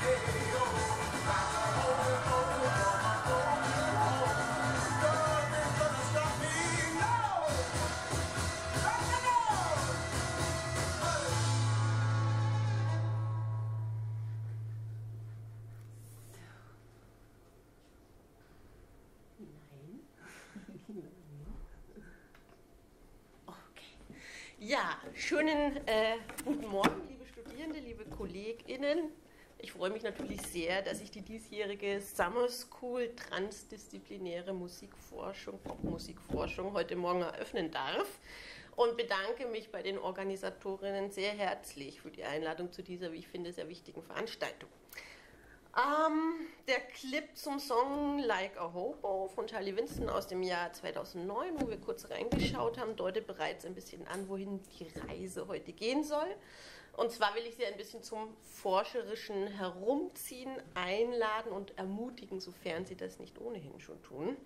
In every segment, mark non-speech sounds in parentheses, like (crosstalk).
(laughs) Ja, schönen äh, guten Morgen, liebe Studierende, liebe KollegInnen. Freue mich natürlich sehr, dass ich die diesjährige Summer School Transdisziplinäre Musikforschung, Popmusikforschung heute Morgen eröffnen darf und bedanke mich bei den Organisatorinnen sehr herzlich für die Einladung zu dieser, wie ich finde, sehr wichtigen Veranstaltung. Ähm, der Clip zum Song Like a Hobo von Charlie Winston aus dem Jahr 2009, wo wir kurz reingeschaut haben, deutet bereits ein bisschen an, wohin die Reise heute gehen soll. Und zwar will ich Sie ein bisschen zum forscherischen Herumziehen einladen und ermutigen, sofern Sie das nicht ohnehin schon tun.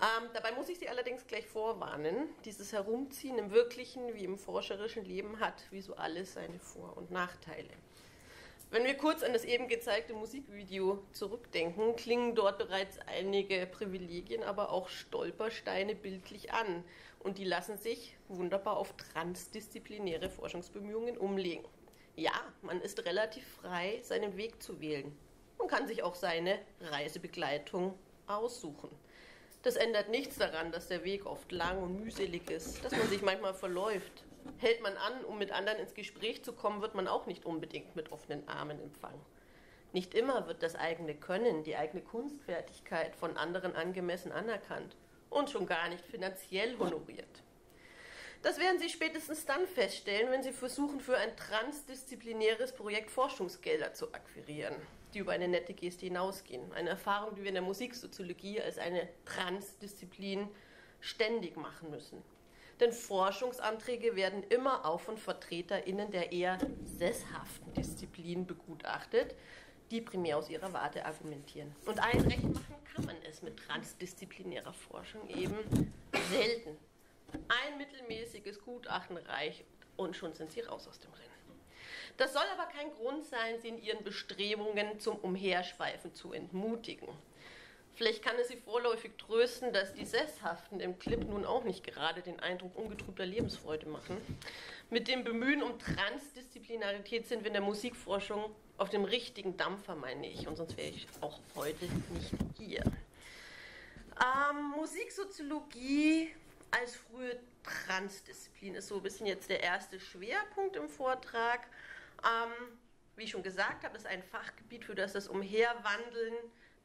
Ähm, dabei muss ich Sie allerdings gleich vorwarnen, dieses Herumziehen im wirklichen wie im forscherischen Leben hat, wie so alles, seine Vor- und Nachteile. Wenn wir kurz an das eben gezeigte Musikvideo zurückdenken, klingen dort bereits einige Privilegien, aber auch Stolpersteine bildlich an. Und die lassen sich wunderbar auf transdisziplinäre Forschungsbemühungen umlegen. Ja, man ist relativ frei, seinen Weg zu wählen. Man kann sich auch seine Reisebegleitung aussuchen. Das ändert nichts daran, dass der Weg oft lang und mühselig ist, dass man sich manchmal verläuft, Hält man an, um mit anderen ins Gespräch zu kommen, wird man auch nicht unbedingt mit offenen Armen empfangen. Nicht immer wird das eigene Können, die eigene Kunstfertigkeit von anderen angemessen anerkannt und schon gar nicht finanziell honoriert. Das werden Sie spätestens dann feststellen, wenn Sie versuchen, für ein transdisziplinäres Projekt Forschungsgelder zu akquirieren, die über eine nette Geste hinausgehen. Eine Erfahrung, die wir in der Musiksoziologie als eine Transdisziplin ständig machen müssen. Denn Forschungsanträge werden immer auch von VertreterInnen der eher sesshaften Disziplin begutachtet, die primär aus ihrer Warte argumentieren. Und ein Recht machen kann man es mit transdisziplinärer Forschung eben selten. Ein mittelmäßiges Gutachten reicht und schon sind sie raus aus dem Rennen. Das soll aber kein Grund sein, sie in ihren Bestrebungen zum Umherschweifen zu entmutigen. Vielleicht kann es Sie vorläufig trösten, dass die Sesshaften im Clip nun auch nicht gerade den Eindruck ungetrübter Lebensfreude machen. Mit dem Bemühen um Transdisziplinarität sind wir in der Musikforschung auf dem richtigen Dampfer, meine ich. Und sonst wäre ich auch heute nicht hier. Ähm, Musiksoziologie als frühe Transdisziplin ist so ein bisschen jetzt der erste Schwerpunkt im Vortrag. Ähm, wie ich schon gesagt habe, ist ein Fachgebiet, für das das Umherwandeln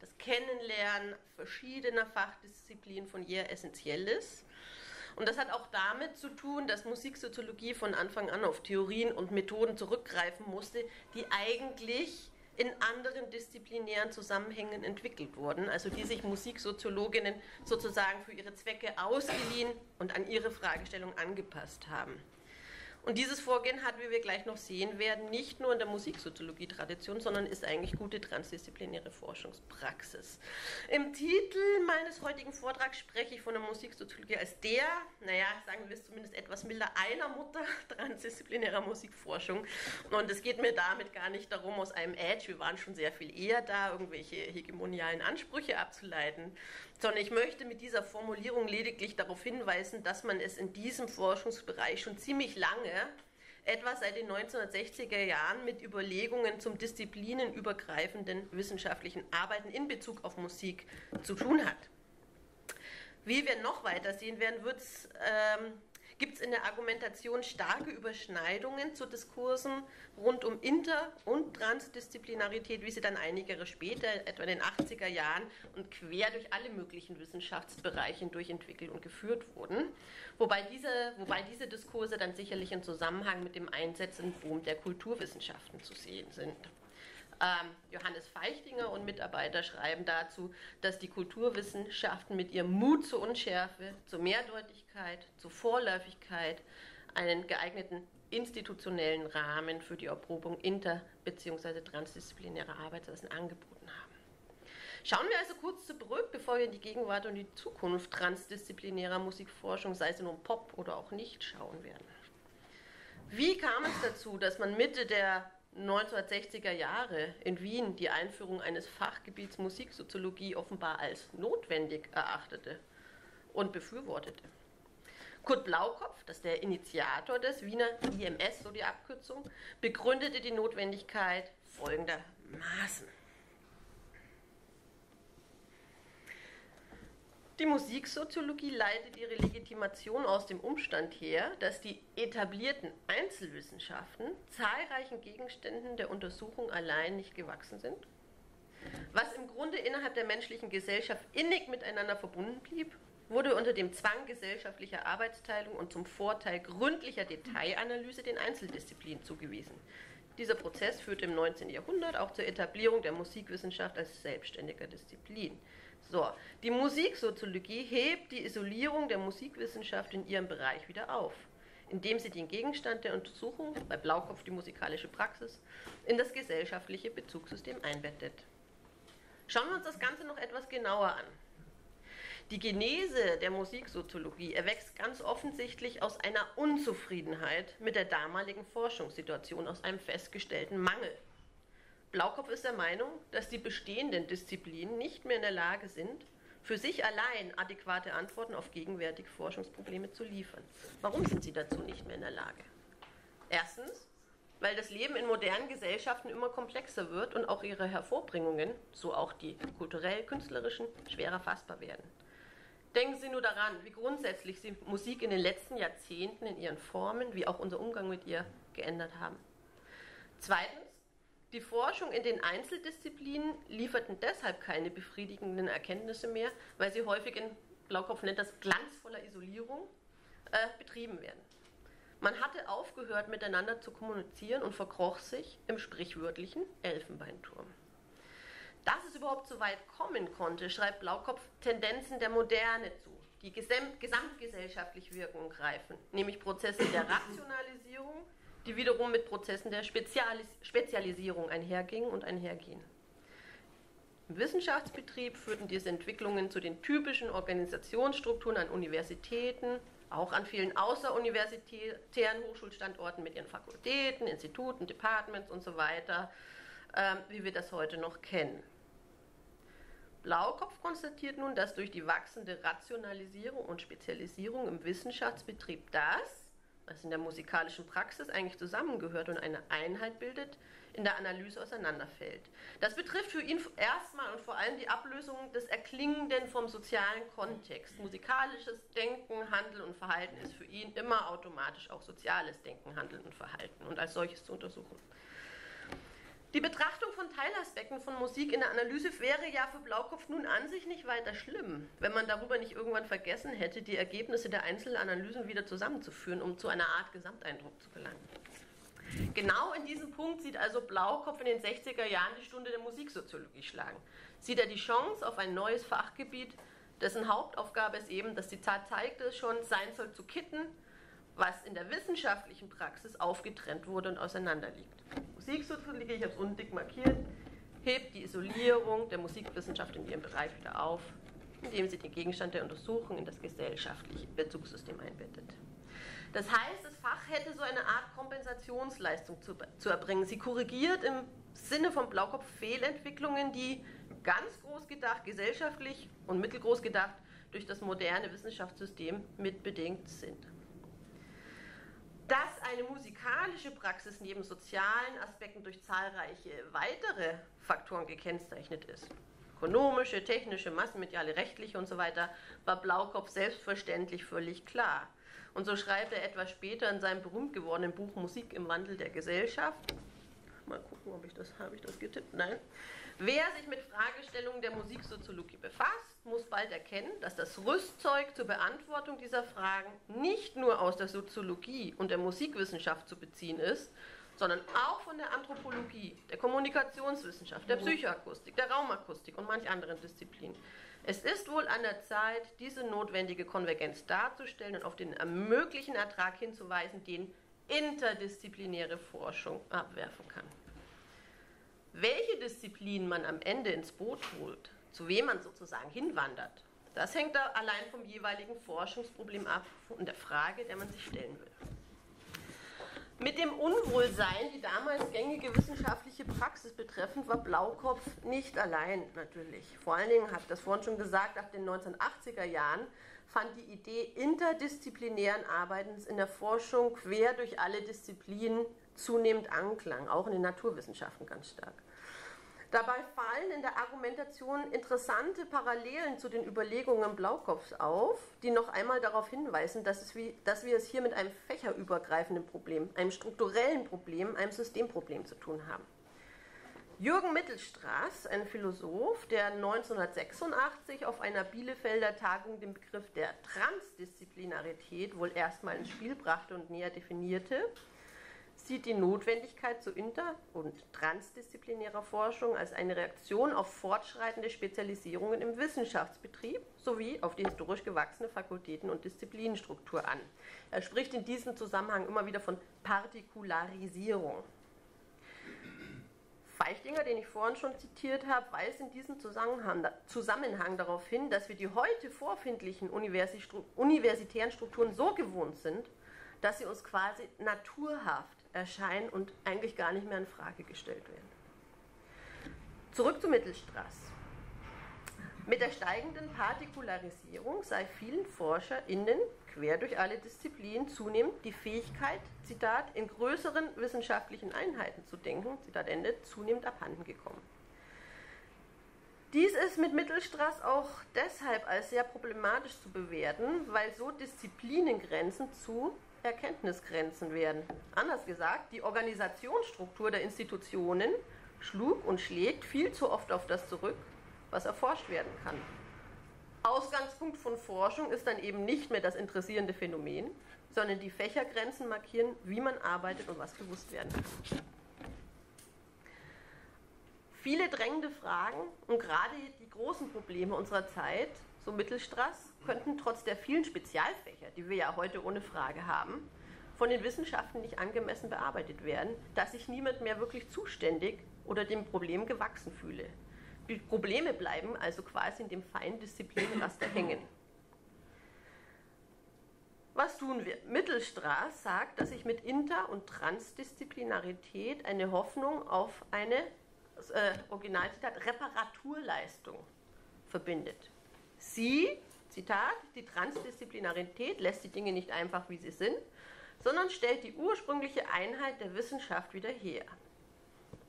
das Kennenlernen verschiedener Fachdisziplinen von ihr essentiell ist. Und das hat auch damit zu tun, dass Musiksoziologie von Anfang an auf Theorien und Methoden zurückgreifen musste, die eigentlich in anderen disziplinären Zusammenhängen entwickelt wurden, also die sich Musiksoziologinnen sozusagen für ihre Zwecke ausgeliehen und an ihre Fragestellung angepasst haben. Und dieses Vorgehen hat, wie wir gleich noch sehen werden, nicht nur in der Musiksoziologie-Tradition, sondern ist eigentlich gute transdisziplinäre Forschungspraxis. Im Titel meines heutigen Vortrags spreche ich von der Musiksoziologie als der, naja, sagen wir es zumindest etwas milder, einer Mutter (laughs) transdisziplinärer Musikforschung. Und es geht mir damit gar nicht darum, aus einem Edge, wir waren schon sehr viel eher da, irgendwelche hegemonialen Ansprüche abzuleiten, sondern ich möchte mit dieser Formulierung lediglich darauf hinweisen, dass man es in diesem Forschungsbereich schon ziemlich lange etwa seit den 1960er Jahren mit Überlegungen zum disziplinenübergreifenden wissenschaftlichen Arbeiten in Bezug auf Musik zu tun hat. Wie wir noch weiter sehen werden, wird es ähm, gibt es in der Argumentation starke Überschneidungen zu Diskursen rund um Inter- und Transdisziplinarität, wie sie dann einige Jahre später, etwa in den 80er Jahren, und quer durch alle möglichen Wissenschaftsbereiche hindurch entwickelt und geführt wurden. Wobei diese, wobei diese Diskurse dann sicherlich im Zusammenhang mit dem einsetzenden Boom der Kulturwissenschaften zu sehen sind. Ähm, Johannes Feichtinger und Mitarbeiter schreiben dazu, dass die Kulturwissenschaften mit ihrem Mut zur Unschärfe, zur Mehrdeutigkeit, zur Vorläufigkeit einen geeigneten institutionellen Rahmen für die Erprobung inter- bzw. transdisziplinärer Arbeitsweisen angeboten haben. Schauen wir also kurz zurück, bevor wir in die Gegenwart und die Zukunft transdisziplinärer Musikforschung, sei es nun Pop oder auch nicht, schauen werden. Wie kam es dazu, dass man Mitte der 1960er Jahre in Wien die Einführung eines Fachgebiets Musiksoziologie offenbar als notwendig erachtete und befürwortete. Kurt Blaukopf, das ist der Initiator des Wiener IMS, so die Abkürzung, begründete die Notwendigkeit folgendermaßen. Die Musiksoziologie leitet ihre Legitimation aus dem Umstand her, dass die etablierten Einzelwissenschaften zahlreichen Gegenständen der Untersuchung allein nicht gewachsen sind, was im Grunde innerhalb der menschlichen Gesellschaft innig miteinander verbunden blieb, wurde unter dem Zwang gesellschaftlicher Arbeitsteilung und zum Vorteil gründlicher Detailanalyse den Einzeldisziplinen zugewiesen. Dieser Prozess führte im 19. Jahrhundert auch zur Etablierung der Musikwissenschaft als selbstständiger Disziplin. So, die Musiksoziologie hebt die Isolierung der Musikwissenschaft in ihrem Bereich wieder auf, indem sie den Gegenstand der Untersuchung, bei Blaukopf die musikalische Praxis, in das gesellschaftliche Bezugssystem einbettet. Schauen wir uns das Ganze noch etwas genauer an. Die Genese der Musiksoziologie erwächst ganz offensichtlich aus einer Unzufriedenheit mit der damaligen Forschungssituation, aus einem festgestellten Mangel. Blaukopf ist der Meinung, dass die bestehenden Disziplinen nicht mehr in der Lage sind, für sich allein adäquate Antworten auf gegenwärtige Forschungsprobleme zu liefern. Warum sind sie dazu nicht mehr in der Lage? Erstens, weil das Leben in modernen Gesellschaften immer komplexer wird und auch ihre Hervorbringungen, so auch die kulturell-künstlerischen, schwerer fassbar werden. Denken Sie nur daran, wie grundsätzlich sich Musik in den letzten Jahrzehnten in ihren Formen, wie auch unser Umgang mit ihr geändert haben. Zweitens, die Forschung in den Einzeldisziplinen lieferten deshalb keine befriedigenden Erkenntnisse mehr, weil sie häufig in Blaukopf nennt das glanzvoller Isolierung äh, betrieben werden. Man hatte aufgehört, miteinander zu kommunizieren und verkroch sich im sprichwörtlichen Elfenbeinturm. Dass es überhaupt so weit kommen konnte, schreibt Blaukopf Tendenzen der Moderne zu, die gesamtgesellschaftlich Wirkung greifen, nämlich Prozesse der Rationalisierung, die wiederum mit Prozessen der Spezialis Spezialisierung einhergingen und einhergehen. Im Wissenschaftsbetrieb führten diese Entwicklungen zu den typischen Organisationsstrukturen an Universitäten, auch an vielen außeruniversitären Hochschulstandorten mit ihren Fakultäten, Instituten, Departments und so weiter, äh, wie wir das heute noch kennen. Blaukopf konstatiert nun, dass durch die wachsende Rationalisierung und Spezialisierung im Wissenschaftsbetrieb das, was in der musikalischen Praxis eigentlich zusammengehört und eine Einheit bildet, in der Analyse auseinanderfällt. Das betrifft für ihn erstmal und vor allem die Ablösung des Erklingenden vom sozialen Kontext. Musikalisches Denken, Handeln und Verhalten ist für ihn immer automatisch auch soziales Denken, Handeln und Verhalten und als solches zu untersuchen. Die Betrachtung von Teilaspekten von Musik in der Analyse wäre ja für Blaukopf nun an sich nicht weiter schlimm, wenn man darüber nicht irgendwann vergessen hätte, die Ergebnisse der Einzelanalysen wieder zusammenzuführen, um zu einer Art Gesamteindruck zu gelangen. Genau in diesem Punkt sieht also Blaukopf in den 60er Jahren die Stunde der Musiksoziologie schlagen. Sieht er die Chance auf ein neues Fachgebiet, dessen Hauptaufgabe es eben, dass die Zeit zeigt es schon, sein soll zu kitten, was in der wissenschaftlichen Praxis aufgetrennt wurde und auseinanderliegt. Musiksoziologie, ich habe es undick markiert, hebt die Isolierung der Musikwissenschaft in ihrem Bereich wieder auf, indem sie den Gegenstand der Untersuchung in das gesellschaftliche Bezugssystem einbettet. Das heißt, das Fach hätte so eine Art Kompensationsleistung zu, zu erbringen. Sie korrigiert im Sinne von Blaukopf Fehlentwicklungen, die ganz groß gedacht, gesellschaftlich und mittelgroß gedacht durch das moderne Wissenschaftssystem mitbedingt sind dass eine musikalische Praxis neben sozialen Aspekten durch zahlreiche weitere Faktoren gekennzeichnet ist. Ökonomische, technische, massenmediale, rechtliche und so weiter, war Blaukopf selbstverständlich völlig klar. Und so schreibt er etwas später in seinem berühmt gewordenen Buch Musik im Wandel der Gesellschaft. Mal gucken, ob ich das habe ich das getippt. Nein. Wer sich mit Fragestellungen der Musiksoziologie befasst, muss bald erkennen, dass das Rüstzeug zur Beantwortung dieser Fragen nicht nur aus der Soziologie und der Musikwissenschaft zu beziehen ist, sondern auch von der Anthropologie, der Kommunikationswissenschaft, der Psychoakustik, der Raumakustik und manch anderen Disziplinen. Es ist wohl an der Zeit, diese notwendige Konvergenz darzustellen und auf den ermöglichen Ertrag hinzuweisen, den interdisziplinäre Forschung abwerfen kann. Welche Disziplinen man am Ende ins Boot holt, zu wem man sozusagen hinwandert, das hängt da allein vom jeweiligen Forschungsproblem ab und der Frage, der man sich stellen will. Mit dem Unwohlsein, die damals gängige wissenschaftliche Praxis betreffend, war Blaukopf nicht allein natürlich. Vor allen Dingen, habe ich das vorhin schon gesagt, ab den 1980er Jahren fand die Idee interdisziplinären Arbeitens in der Forschung quer durch alle Disziplinen zunehmend Anklang, auch in den Naturwissenschaften ganz stark. Dabei fallen in der Argumentation interessante Parallelen zu den Überlegungen Blaukopfs auf, die noch einmal darauf hinweisen, dass, wie, dass wir es hier mit einem fächerübergreifenden Problem, einem strukturellen Problem, einem Systemproblem zu tun haben. Jürgen Mittelstraß, ein Philosoph, der 1986 auf einer Bielefelder Tagung den Begriff der Transdisziplinarität wohl erstmal ins Spiel brachte und näher definierte, sieht die Notwendigkeit zu inter- und transdisziplinärer Forschung als eine Reaktion auf fortschreitende Spezialisierungen im Wissenschaftsbetrieb sowie auf die historisch gewachsene Fakultäten- und Disziplinenstruktur an. Er spricht in diesem Zusammenhang immer wieder von Partikularisierung. Feichtinger, den ich vorhin schon zitiert habe, weist in diesem Zusammenhang, Zusammenhang darauf hin, dass wir die heute vorfindlichen universitären Strukturen so gewohnt sind, dass sie uns quasi naturhaft erscheinen und eigentlich gar nicht mehr in Frage gestellt werden. Zurück zu Mittelstraß. Mit der steigenden Partikularisierung sei vielen ForscherInnen quer durch alle Disziplinen zunehmend die Fähigkeit, Zitat, in größeren wissenschaftlichen Einheiten zu denken, Zitat Ende, zunehmend abhanden gekommen. Dies ist mit Mittelstraß auch deshalb als sehr problematisch zu bewerten, weil so Disziplinengrenzen zu Erkenntnisgrenzen werden. Anders gesagt, die Organisationsstruktur der Institutionen schlug und schlägt viel zu oft auf das zurück, was erforscht werden kann. Ausgangspunkt von Forschung ist dann eben nicht mehr das interessierende Phänomen, sondern die Fächergrenzen markieren, wie man arbeitet und was gewusst werden kann. Viele drängende Fragen und gerade die großen Probleme unserer Zeit, so Mittelstraß, könnten trotz der vielen Spezialfächer, die wir ja heute ohne Frage haben, von den Wissenschaften nicht angemessen bearbeitet werden, dass sich niemand mehr wirklich zuständig oder dem Problem gewachsen fühle. Die Probleme bleiben also quasi in dem Feindisziplinraster (coughs) hängen. Was tun wir? Mittelstraß sagt, dass sich mit Inter- und Transdisziplinarität eine Hoffnung auf eine, äh, Originalzitat, Reparaturleistung verbindet. Sie, Zitat, die Transdisziplinarität lässt die Dinge nicht einfach, wie sie sind, sondern stellt die ursprüngliche Einheit der Wissenschaft wieder her.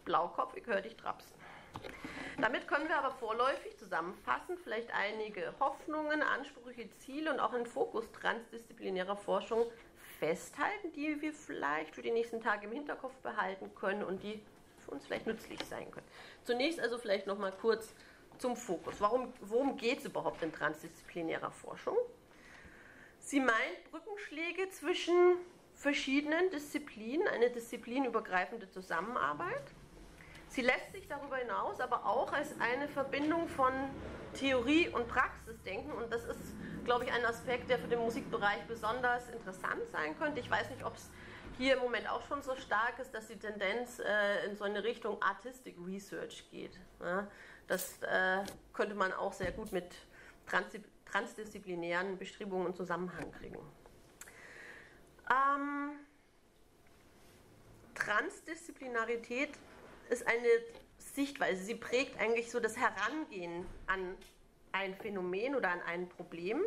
Blaukopf, ich höre dich trapsen. Damit können wir aber vorläufig zusammenfassen, vielleicht einige Hoffnungen, Ansprüche, Ziele und auch einen Fokus transdisziplinärer Forschung festhalten, die wir vielleicht für die nächsten Tage im Hinterkopf behalten können und die für uns vielleicht nützlich sein können. Zunächst also vielleicht noch mal kurz zum Fokus. Warum, worum geht es überhaupt in transdisziplinärer Forschung? Sie meint Brückenschläge zwischen verschiedenen Disziplinen, eine disziplinübergreifende Zusammenarbeit Sie lässt sich darüber hinaus aber auch als eine Verbindung von Theorie und Praxis denken und das ist, glaube ich, ein Aspekt, der für den Musikbereich besonders interessant sein könnte. Ich weiß nicht, ob es hier im Moment auch schon so stark ist, dass die Tendenz äh, in so eine Richtung Artistic Research geht. Ja, das äh, könnte man auch sehr gut mit transdisziplinären Bestrebungen in Zusammenhang kriegen. Ähm, Transdisziplinarität ist eine Sichtweise. Sie prägt eigentlich so das Herangehen an ein Phänomen oder an ein Problem.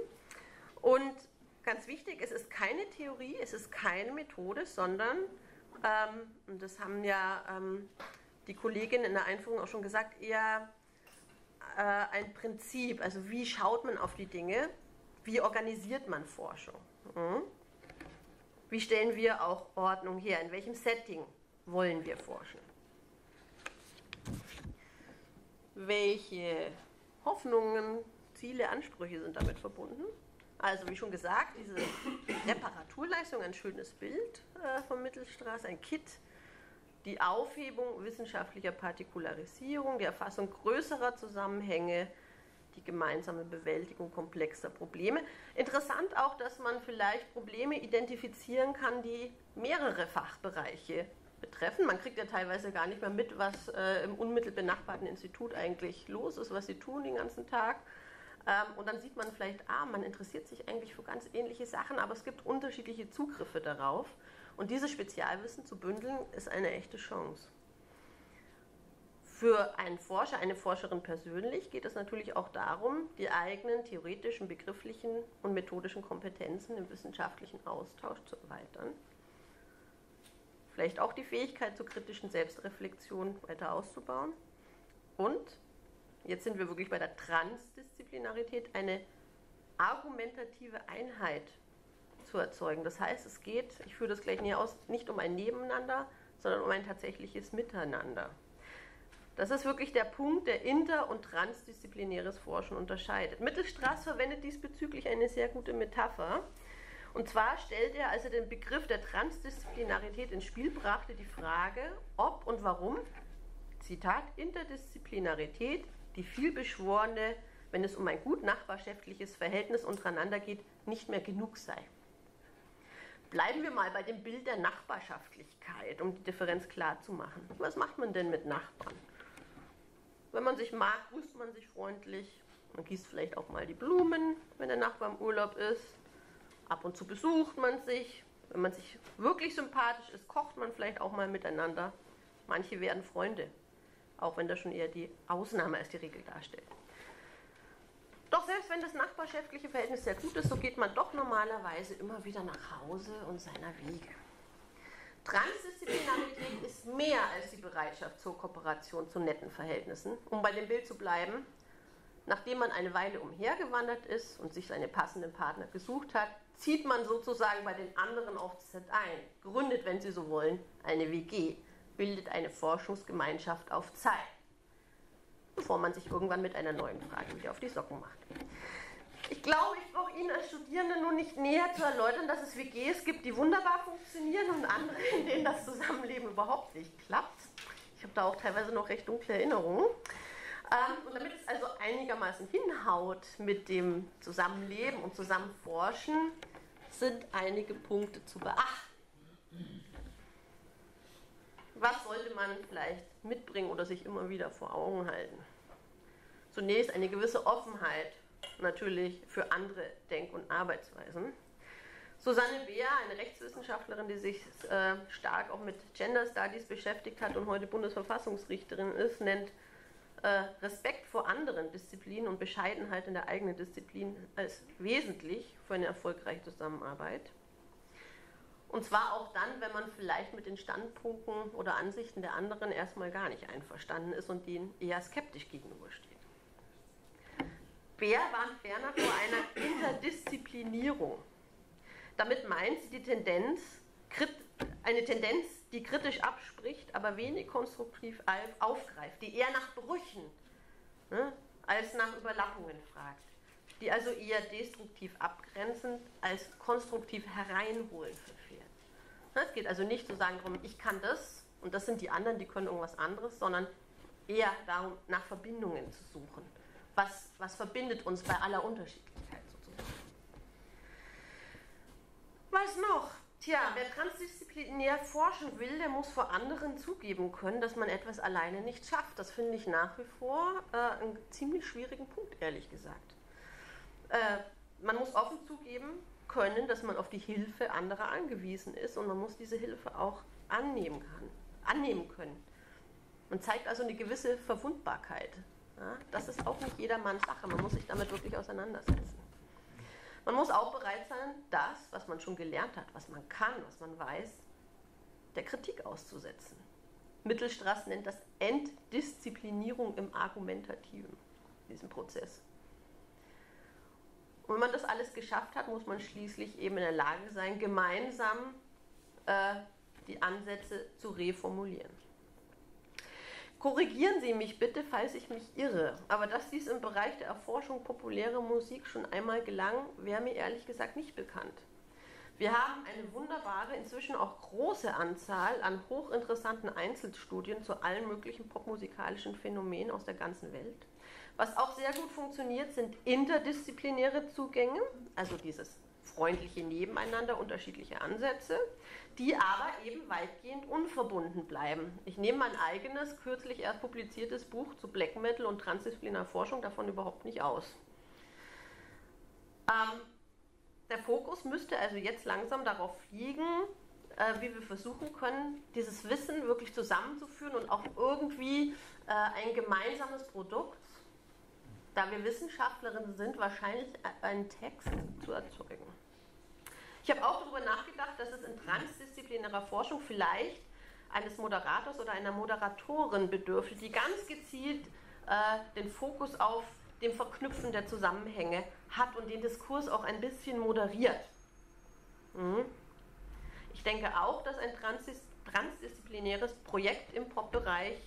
Und ganz wichtig, es ist keine Theorie, es ist keine Methode, sondern, ähm, und das haben ja ähm, die Kolleginnen in der Einführung auch schon gesagt, eher äh, ein Prinzip. Also wie schaut man auf die Dinge? Wie organisiert man Forschung? Mhm. Wie stellen wir auch Ordnung her? In welchem Setting wollen wir forschen? Welche Hoffnungen, Ziele, Ansprüche sind damit verbunden? Also wie schon gesagt, diese Reparaturleistung, ein schönes Bild äh, von Mittelstraße, ein Kit, die Aufhebung wissenschaftlicher Partikularisierung, die Erfassung größerer Zusammenhänge, die gemeinsame Bewältigung komplexer Probleme. Interessant auch, dass man vielleicht Probleme identifizieren kann, die mehrere Fachbereiche betreffen. Man kriegt ja teilweise gar nicht mehr mit, was äh, im unmittelbar benachbarten Institut eigentlich los ist, was sie tun den ganzen Tag. Ähm, und dann sieht man vielleicht, ah, man interessiert sich eigentlich für ganz ähnliche Sachen, aber es gibt unterschiedliche Zugriffe darauf. Und dieses Spezialwissen zu bündeln, ist eine echte Chance. Für einen Forscher, eine Forscherin persönlich geht es natürlich auch darum, die eigenen theoretischen, begrifflichen und methodischen Kompetenzen im wissenschaftlichen Austausch zu erweitern vielleicht auch die Fähigkeit zur kritischen Selbstreflexion weiter auszubauen und, jetzt sind wir wirklich bei der Transdisziplinarität, eine argumentative Einheit erzeugen. Das heißt, es geht, ich führe das gleich näher aus, nicht um ein Nebeneinander, sondern um ein tatsächliches Miteinander. Das ist wirklich der Punkt, der inter- und transdisziplinäres Forschen unterscheidet. Mittelstraß verwendet diesbezüglich eine sehr gute Metapher. Und zwar stellt er, als er den Begriff der Transdisziplinarität ins Spiel brachte, die Frage, ob und warum, Zitat, Interdisziplinarität, die vielbeschworene, wenn es um ein gut nachbarschaftliches Verhältnis untereinander geht, nicht mehr genug sei. Bleiben wir mal bei dem Bild der Nachbarschaftlichkeit, um die Differenz klar zu machen. Was macht man denn mit Nachbarn? Wenn man sich mag, grüßt man sich freundlich. Man gießt vielleicht auch mal die Blumen, wenn der Nachbar im Urlaub ist. Ab und zu besucht man sich. Wenn man sich wirklich sympathisch ist, kocht man vielleicht auch mal miteinander. Manche werden Freunde, auch wenn das schon eher die Ausnahme als die Regel darstellt. Doch selbst wenn das nachbarschaftliche Verhältnis sehr gut ist, so geht man doch normalerweise immer wieder nach Hause und seiner Wege. Transdisziplinarität ist mehr als die Bereitschaft zur Kooperation zu netten Verhältnissen. Um bei dem Bild zu bleiben, nachdem man eine Weile umhergewandert ist und sich seine passenden Partner gesucht hat, zieht man sozusagen bei den anderen auf Set ein, gründet, wenn Sie so wollen, eine WG, bildet eine Forschungsgemeinschaft auf Zeit, bevor man sich irgendwann mit einer neuen Frage wieder auf die Socken macht. Ich glaube, ich brauche Ihnen als Studierende nur nicht näher zu erläutern, dass es WGs gibt, die wunderbar funktionieren und andere, in denen das Zusammenleben überhaupt nicht klappt. Ich habe da auch teilweise noch recht dunkle Erinnerungen. Ähm, und damit es also einigermaßen hinhaut mit dem Zusammenleben und Zusammenforschen, sind einige Punkte zu beachten. Was sollte man vielleicht mitbringen oder sich immer wieder vor Augen halten? Zunächst eine gewisse Offenheit natürlich für andere Denk- und Arbeitsweisen. Susanne Beer, eine Rechtswissenschaftlerin, die sich äh, stark auch mit Gender Studies beschäftigt hat und heute Bundesverfassungsrichterin ist, nennt äh, Respekt vor anderen Disziplinen und Bescheidenheit in der eigenen Disziplin als wesentlich für eine erfolgreiche Zusammenarbeit. Und zwar auch dann, wenn man vielleicht mit den Standpunkten oder Ansichten der anderen erstmal gar nicht einverstanden ist und denen eher skeptisch gegenübersteht. Bär warnt ferner vor einer Interdisziplinierung. Damit meint sie die Tendenz, eine Tendenz, die kritisch abspricht, aber wenig konstruktiv aufgreift, die eher nach Brüchen ne, als nach Überlappungen fragt, die also eher destruktiv abgrenzend als konstruktiv hereinholen verfährt. Ne, es geht also nicht zu sagen darum, ich kann das und das sind die anderen, die können irgendwas anderes, sondern eher darum, nach Verbindungen zu suchen was, was verbindet uns bei aller Unterschiedlichkeit sozusagen. Was noch? Tja, wer transdisziplinär forschen will, der muss vor anderen zugeben können, dass man etwas alleine nicht schafft. Das finde ich nach wie vor äh, einen ziemlich schwierigen Punkt, ehrlich gesagt. Äh, man muss offen zugeben können, dass man auf die Hilfe anderer angewiesen ist und man muss diese Hilfe auch annehmen, kann, annehmen können. Man zeigt also eine gewisse Verwundbarkeit. Ja, das ist auch nicht jedermanns Sache. Man muss sich damit wirklich auseinandersetzen. Man muss auch bereit sein, das, was man schon gelernt hat, was man kann, was man weiß, der Kritik auszusetzen. Mittelstraß nennt das Entdisziplinierung im Argumentativen, diesen Prozess. Und wenn man das alles geschafft hat, muss man schließlich eben in der Lage sein, gemeinsam äh, die Ansätze zu reformulieren. Korrigieren Sie mich bitte, falls ich mich irre, aber dass dies im Bereich der Erforschung populärer Musik schon einmal gelang, wäre mir ehrlich gesagt nicht bekannt. Wir haben eine wunderbare, inzwischen auch große Anzahl an hochinteressanten Einzelstudien zu allen möglichen popmusikalischen Phänomenen aus der ganzen Welt. Was auch sehr gut funktioniert, sind interdisziplinäre Zugänge, also dieses freundliche Nebeneinander, unterschiedliche Ansätze, die aber eben weitgehend unverbunden bleiben. Ich nehme mein eigenes, kürzlich erst publiziertes Buch zu Black Metal und transdisziplinarer Forschung davon überhaupt nicht aus. Ähm, der Fokus müsste also jetzt langsam darauf liegen, äh, wie wir versuchen können, dieses Wissen wirklich zusammenzuführen und auch irgendwie äh, ein gemeinsames Produkt, da wir Wissenschaftlerinnen sind, wahrscheinlich einen Text zu erzeugen. Ich habe auch darüber nachgedacht, dass es in transdisziplinärer Forschung vielleicht eines Moderators oder einer Moderatorin bedürfte, die ganz gezielt äh, den Fokus auf dem Verknüpfen der Zusammenhänge hat und den Diskurs auch ein bisschen moderiert. Mhm. Ich denke auch, dass ein transdis transdisziplinäres Projekt im Pop-Bereich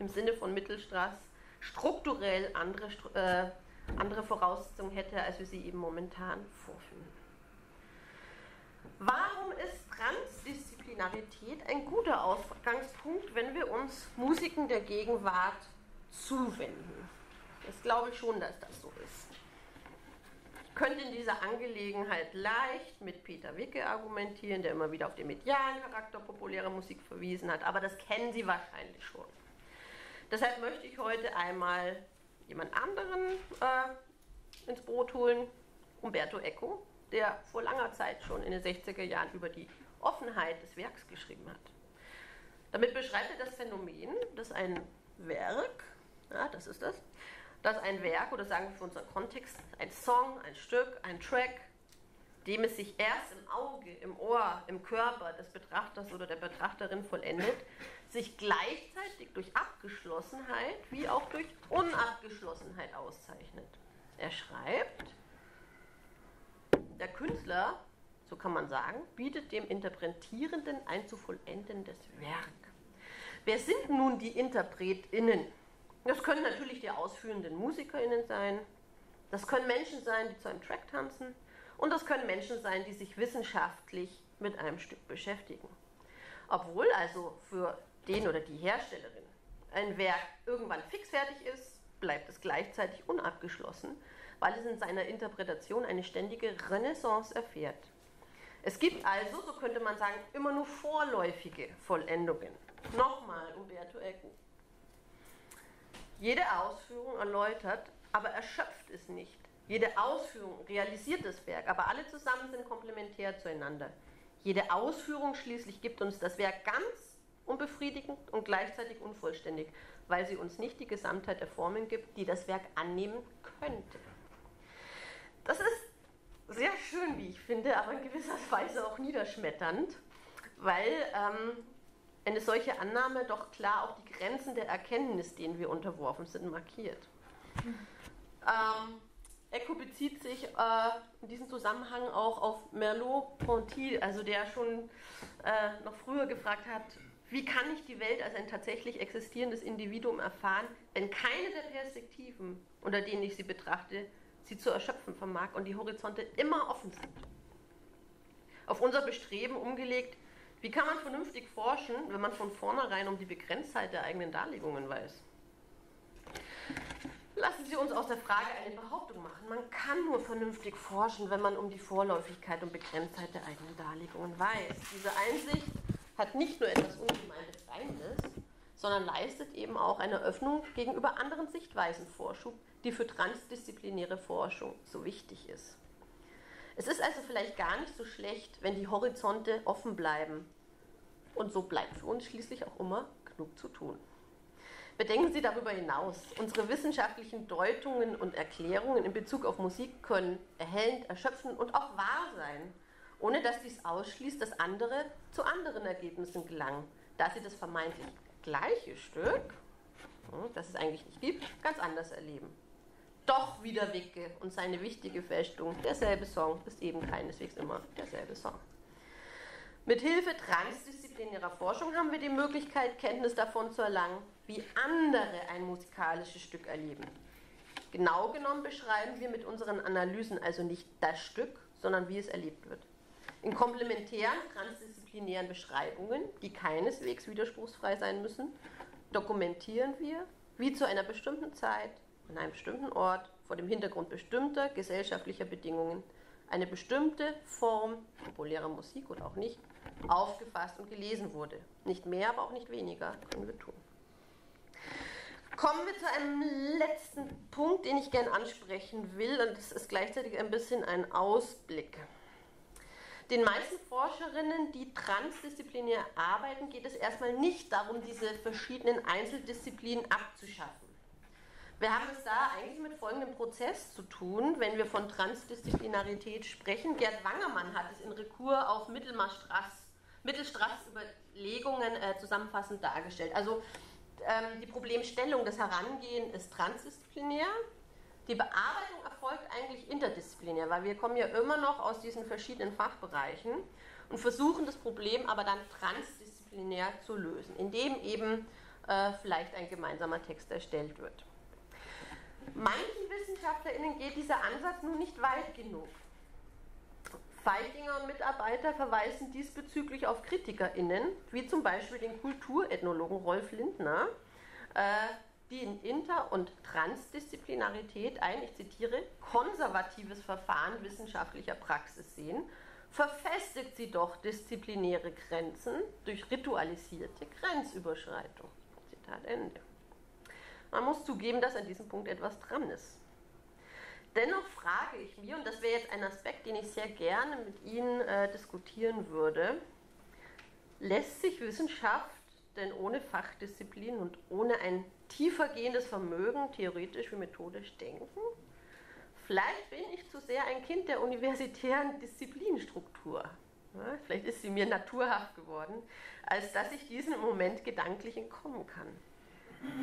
im Sinne von Mittelstraß strukturell andere, äh, andere Voraussetzungen hätte, als wir sie eben momentan vorfinden. Warum ist Transdisziplinarität ein guter Ausgangspunkt, wenn wir uns Musiken der Gegenwart zuwenden? Das glaube ich schon, dass das so ist. Ich könnte in dieser Angelegenheit leicht mit Peter Wicke argumentieren, der immer wieder auf den medialen Charakter populärer Musik verwiesen hat, aber das kennen Sie wahrscheinlich schon. Deshalb möchte ich heute einmal jemand anderen äh, ins Boot holen, Umberto Eco, der vor langer Zeit schon in den 60er Jahren über die Offenheit des Werks geschrieben hat. Damit beschreibt er das Phänomen, dass ein Werk, ja, das ist das, dass ein Werk, oder sagen wir für unseren Kontext, ein Song, ein Stück, ein Track, dem es sich erst im Auge, im Ohr, im Körper des Betrachters oder der Betrachterin vollendet, sich gleichzeitig durch Abgeschlossenheit wie auch durch Unabgeschlossenheit auszeichnet. Er schreibt, der Künstler, so kann man sagen, bietet dem Interpretierenden ein zu vollendendes Werk. Wer sind nun die InterpretInnen? Das können natürlich die ausführenden MusikerInnen sein, das können Menschen sein, die zu einem Track tanzen, und das können Menschen sein, die sich wissenschaftlich mit einem Stück beschäftigen. Obwohl also für den oder die Herstellerin ein Werk irgendwann fixfertig ist, bleibt es gleichzeitig unabgeschlossen, weil es in seiner Interpretation eine ständige Renaissance erfährt. Es gibt also, so könnte man sagen, immer nur vorläufige Vollendungen. Nochmal Umberto Eco. Jede Ausführung erläutert, aber erschöpft es nicht. Jede Ausführung realisiert das Werk, aber alle zusammen sind komplementär zueinander. Jede Ausführung schließlich gibt uns das Werk ganz unbefriedigend und gleichzeitig unvollständig, weil sie uns nicht die Gesamtheit der Formen gibt, die das Werk annehmen könnte. Das ist sehr schön, wie ich finde, aber in gewisser Weise auch niederschmetternd, weil ähm, eine solche Annahme doch klar auch die Grenzen der Erkenntnis, denen wir unterworfen sind, markiert. Ähm, Eco bezieht sich äh, in diesem Zusammenhang auch auf Merleau-Ponty, also der schon äh, noch früher gefragt hat, wie kann ich die Welt als ein tatsächlich existierendes Individuum erfahren, wenn keine der Perspektiven, unter denen ich sie betrachte, sie zu erschöpfen vermag und die Horizonte immer offen sind? Auf unser Bestreben umgelegt, wie kann man vernünftig forschen, wenn man von vornherein um die Begrenztheit der eigenen Darlegungen weiß? Lassen Sie uns aus der Frage eine Behauptung machen. Man kann nur vernünftig forschen, wenn man um die Vorläufigkeit und Begrenztheit der eigenen Darlegungen weiß. Diese Einsicht hat nicht nur etwas ungemein Befreiendes, sondern leistet eben auch eine Öffnung gegenüber anderen Sichtweisen Vorschub, die für transdisziplinäre Forschung so wichtig ist. Es ist also vielleicht gar nicht so schlecht, wenn die Horizonte offen bleiben. Und so bleibt für uns schließlich auch immer genug zu tun. Bedenken Sie darüber hinaus, unsere wissenschaftlichen Deutungen und Erklärungen in Bezug auf Musik können erhellend, erschöpfend und auch wahr sein ohne dass dies ausschließt, dass andere zu anderen Ergebnissen gelangen, da sie das vermeintlich gleiche Stück, hm, das es eigentlich nicht gibt, ganz anders erleben. Doch wieder Wicke und seine wichtige Feststellung, derselbe Song ist eben keineswegs immer derselbe Song. Mit Hilfe transdisziplinärer Forschung haben wir die Möglichkeit, Kenntnis davon zu erlangen, wie andere ein musikalisches Stück erleben. Genau genommen beschreiben wir mit unseren Analysen also nicht das Stück, sondern wie es erlebt wird. In komplementären transdisziplinären Beschreibungen, die keineswegs widerspruchsfrei sein müssen, dokumentieren wir, wie zu einer bestimmten Zeit, an einem bestimmten Ort, vor dem Hintergrund bestimmter gesellschaftlicher Bedingungen, eine bestimmte Form populärer Musik oder auch nicht aufgefasst und gelesen wurde. Nicht mehr, aber auch nicht weniger können wir tun. Kommen wir zu einem letzten Punkt, den ich gerne ansprechen will, und das ist gleichzeitig ein bisschen ein Ausblick. Den meisten Forscherinnen, die transdisziplinär arbeiten, geht es erstmal nicht darum, diese verschiedenen Einzeldisziplinen abzuschaffen. Wir haben es da eigentlich mit folgendem Prozess zu tun, wenn wir von Transdisziplinarität sprechen. Gerd Wangermann hat es in Rekur auf Mittelstraß, Überlegungen äh, zusammenfassend dargestellt. Also die Problemstellung, das Herangehen ist transdisziplinär. Die Bearbeitung erfolgt eigentlich interdisziplinär, weil wir kommen ja immer noch aus diesen verschiedenen Fachbereichen und versuchen das Problem aber dann transdisziplinär zu lösen, indem eben äh, vielleicht ein gemeinsamer Text erstellt wird. Manchen WissenschaftlerInnen geht dieser Ansatz nun nicht weit genug. Feidinger und Mitarbeiter verweisen diesbezüglich auf KritikerInnen, wie zum Beispiel den Kulturethnologen Rolf Lindner, äh, die in Inter- und Transdisziplinarität ein, ich zitiere, konservatives Verfahren wissenschaftlicher Praxis sehen, verfestigt sie doch disziplinäre Grenzen durch ritualisierte Grenzüberschreitung. Zitat Ende. Man muss zugeben, dass an diesem Punkt etwas dran ist. Dennoch frage ich mich, und das wäre jetzt ein Aspekt, den ich sehr gerne mit Ihnen äh, diskutieren würde, lässt sich Wissenschaft denn ohne Fachdisziplin und ohne ein tiefergehendes Vermögen, theoretisch wie methodisch denken? Vielleicht bin ich zu sehr ein Kind der universitären Disziplinstruktur. Ja, vielleicht ist sie mir naturhaft geworden, als dass ich diesen im Moment gedanklich entkommen kann.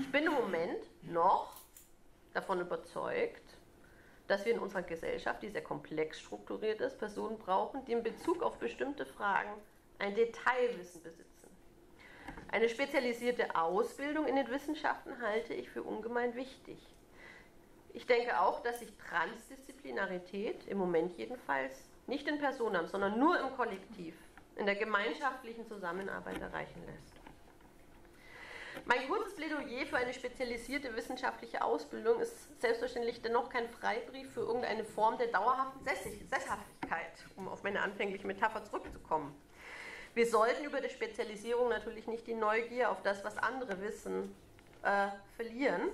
Ich bin im Moment noch davon überzeugt, dass wir in unserer Gesellschaft, die sehr komplex strukturiert ist, Personen brauchen, die in Bezug auf bestimmte Fragen ein Detailwissen besitzen. Eine spezialisierte Ausbildung in den Wissenschaften halte ich für ungemein wichtig. Ich denke auch, dass sich Transdisziplinarität im Moment jedenfalls nicht in Personen, sondern nur im Kollektiv, in der gemeinschaftlichen Zusammenarbeit erreichen lässt. Mein kurzes Plädoyer für eine spezialisierte wissenschaftliche Ausbildung ist selbstverständlich dennoch kein Freibrief für irgendeine Form der dauerhaften Sesshaftigkeit, um auf meine anfängliche Metapher zurückzukommen. Wir sollten über die Spezialisierung natürlich nicht die Neugier auf das, was andere wissen, äh, verlieren.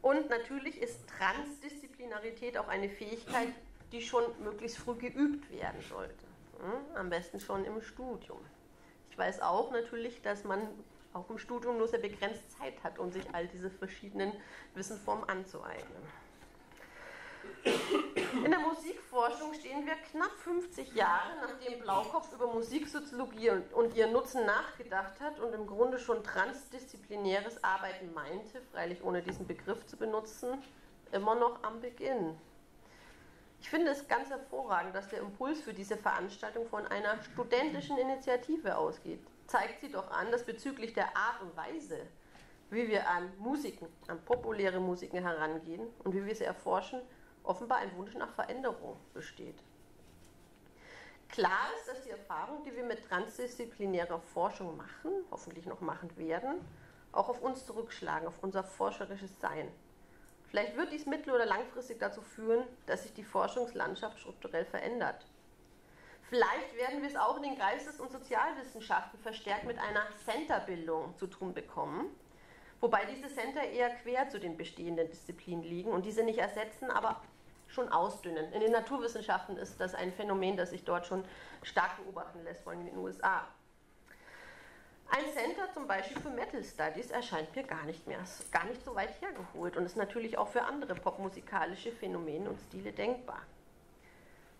Und natürlich ist Transdisziplinarität auch eine Fähigkeit, die schon möglichst früh geübt werden sollte. Hm? Am besten schon im Studium. Ich weiß auch natürlich, dass man auch im Studium nur sehr begrenzt Zeit hat, um sich all diese verschiedenen Wissensformen anzueignen. In der Musikforschung stehen wir knapp 50 Jahre, nachdem Blaukopf über Musiksoziologie und, ihren Nutzen nachgedacht hat und im Grunde schon transdisziplinäres Arbeiten meinte, freilich ohne diesen Begriff zu benutzen, immer noch am Beginn. Ich finde es ganz hervorragend, dass der Impuls für diese Veranstaltung von einer studentischen Initiative ausgeht. Zeigt sie doch an, dass bezüglich der Art und Weise, wie wir an Musiken, an populäre Musiken herangehen und wie wir sie erforschen, offenbar ein Wunsch nach Veränderung besteht. Klar ist, dass die Erfahrung, die wir mit transdisziplinärer Forschung machen, hoffentlich noch machen werden, auch auf uns zurückschlagen, auf unser forscherisches Sein. Vielleicht wird dies mittel- oder langfristig dazu führen, dass sich die Forschungslandschaft strukturell verändert. Vielleicht werden wir es auch in den Geistes- und Sozialwissenschaften verstärkt mit einer Centerbildung zu tun bekommen, wobei diese Center eher quer zu den bestehenden Disziplinen liegen und diese nicht ersetzen, aber schon ausdünnen. In den Naturwissenschaften ist das ein Phänomen, das sich dort schon stark beobachten lässt, vor allem in den USA. Ein Center zum Beispiel für Metal Studies erscheint mir gar nicht mehr, gar nicht so weit hergeholt und ist natürlich auch für andere popmusikalische Phänomene und Stile denkbar.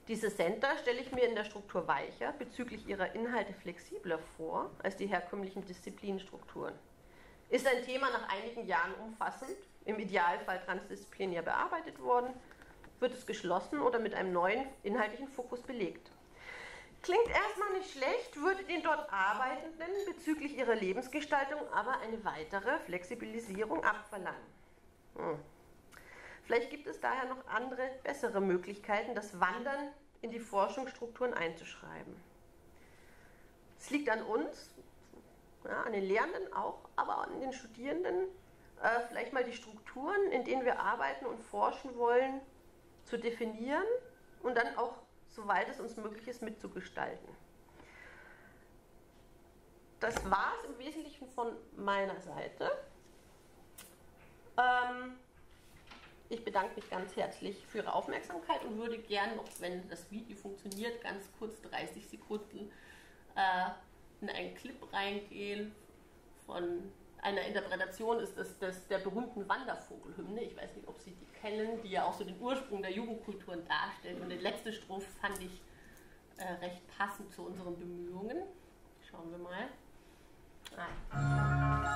Diese Center stelle ich mir in der Struktur weicher, bezüglich ihrer Inhalte flexibler vor als die herkömmlichen Disziplinstrukturen. Ist ein Thema nach einigen Jahren umfassend, im Idealfall transdisziplinär bearbeitet worden, wird es geschlossen oder mit einem neuen inhaltlichen Fokus belegt. Klingt erstmal nicht schlecht, würde den dort Arbeitenden bezüglich ihrer Lebensgestaltung aber eine weitere Flexibilisierung abverlangen. Hm. Vielleicht gibt es daher noch andere, bessere Möglichkeiten, das Wandern in die Forschungsstrukturen einzuschreiben. Es liegt an uns, ja, an den Lehrenden auch, aber an den Studierenden, äh, vielleicht mal die Strukturen, in denen wir arbeiten und forschen wollen, zu definieren und dann auch, soweit es uns möglich ist, mitzugestalten. Das war es im Wesentlichen von meiner Seite. Ähm, ich bedanke mich ganz herzlich für Ihre Aufmerksamkeit und würde gerne noch, wenn das Video funktioniert, ganz kurz 30 Sekunden äh, in einen Clip reingehen von einer Interpretation ist das, das der berühmten Wandervogelhymne. Ich weiß nicht, ob Sie die kennen, die ja auch so den Ursprung der Jugendkulturen darstellt. Und die letzte Strophe fand ich äh, recht passend zu unseren Bemühungen. Schauen wir mal. Drei.